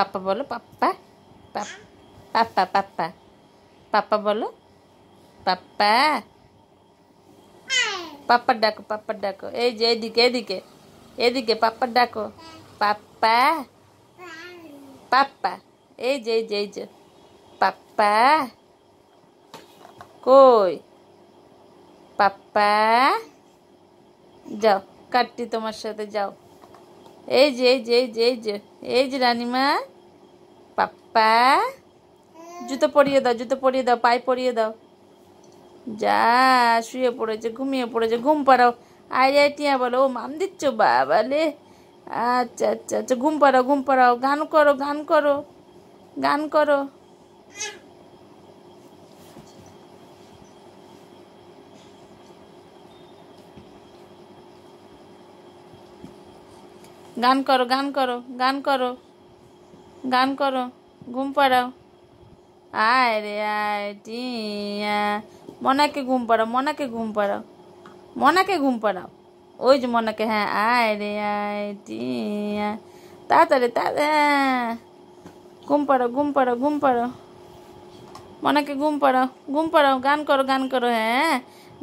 পাপ্পা বলো, পাপ্পা? পাপ- পাপ্পা পাপ্পা। পাপ্পা বলো, পাপ্পা। পাপ্পার ডাকো পাপ্পার ডাকো। এই যে এদিকে এদিকে। এদিকে পাপ্পার ডাকো। পাপ্পা। পাপ্পা। এই যে এই যে এই যে। পাপ্পা। কই? পাপ্পা। যাও, কাটটি তোমার সাথে, যাও। এই যে এই যে এই যে এই যে। এই যে রানিমা। পাপ্পা। জুতো পরিয়ে দাও, জুতো পরিয়ে দাও, পায়ে পরিয়ে দাও। যা, শুয়ে পড়েছে, ঘুমিয়ে পড়েছে, ঘুম পাড়াও। আয় আয়, টিয়া বলো, ও মাম দিচ্ছ বাবালে আচ্ছা আচ্ছা আচ্ছা ঘুম পাড়াও ঘুম পাড়াও। গান করো গান করো গান করো। গান করো গান করো গান করো গান করো ঘুম পাড়াও আয় রে আয় টিয়া মনাকে ঘুম পাড়াও মনাকে ঘুম পাড়াও মনাকে ঘুম পাড়াও ওই যে মনাকে হ্যাঁ আয় রে আয় টিয়া তাড়াতাড়ি তাড়াতাড়ি হ্যাঁ। ঘুম পাড়াও ঘুম পাড়াও ঘুম পাড়াও মনাকে ঘুম পাড়াও ঘুম পাড়াও গান করো গান করো হ্যাঁ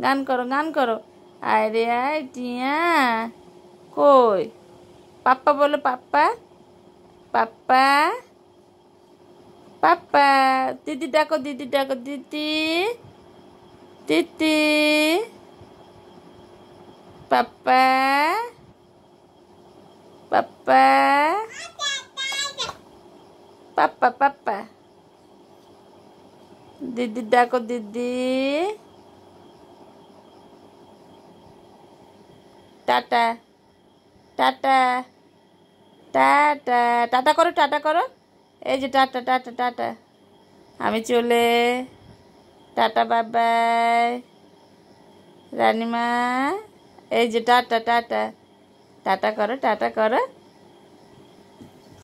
গান করো গান করো আয় রে আয় টিয়া কই পাপ্পা বলো পাপ্পা পাপ্পা পাপ্পা দিদি ডাকো দিদি ডাকো দিদি দিদি পাপ্পা পাপ্পা পাপ্পা পাপ্পা দিদি ডাকো দিদি টাটা টাটা Tata tata করো টাটা করো। এই যে টাটা টাটা টাটা। আমি চলে। টাটা বাবাই রানিমা, এই যে টাটা টাটা। টাটা করো টাটা করো।